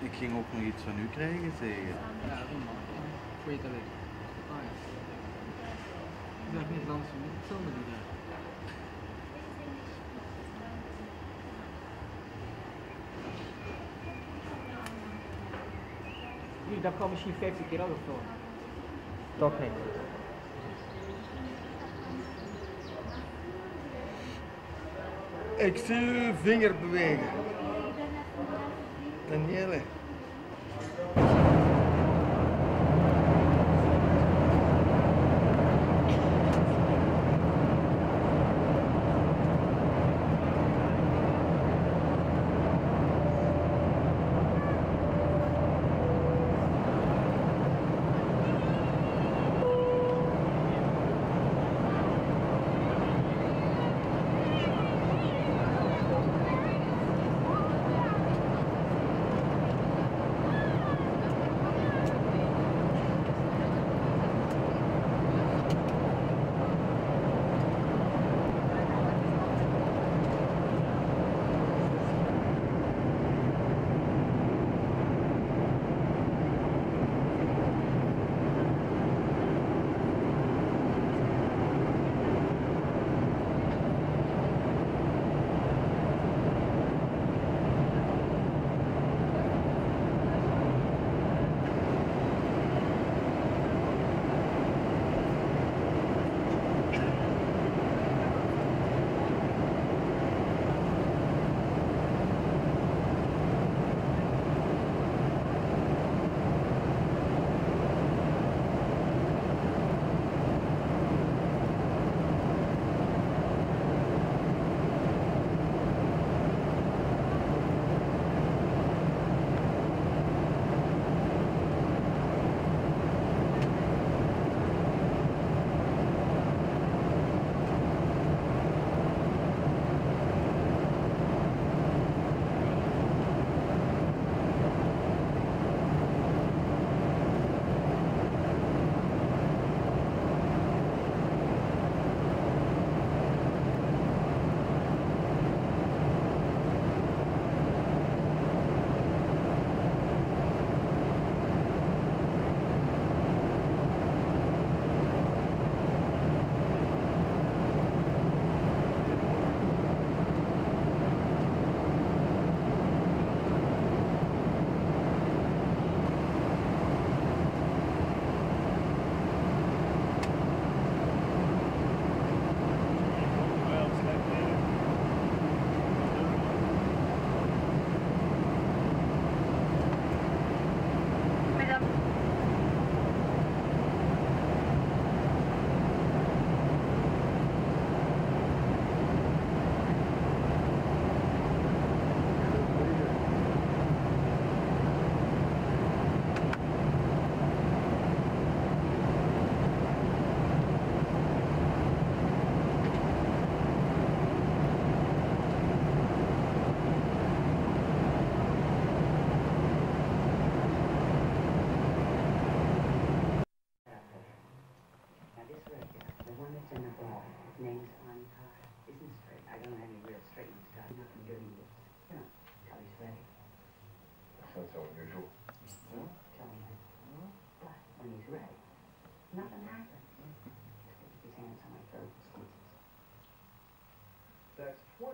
Ik ging ook nog iets van u krijgen, zeggen. Ja, doe maar. Voor je te weten. Ah ja. Ik dacht niet langs met hetzelfde die daar. Jullie, dat kan misschien 50 keer ook of zo. Toch niet. Ik zie uw vinger bewegen. 能捏嘞。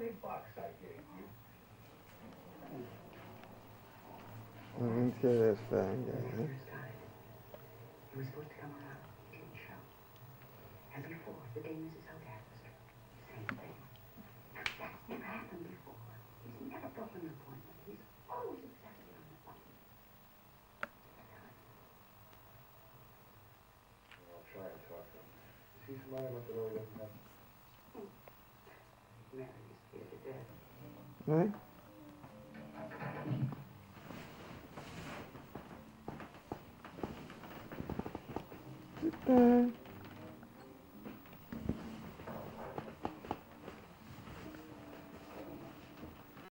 That's twenty bucks I gave you. Interessante. hè? First got it. He was supposed to come around, didn't show. And before, the day Mrs. Hogarth was there, same thing. Now, that's never happened before. He's never broken an appointment. He's always exactly on the phone. I'll try and talk to him. Is he somebody I must have really doesn't have? Mary 喂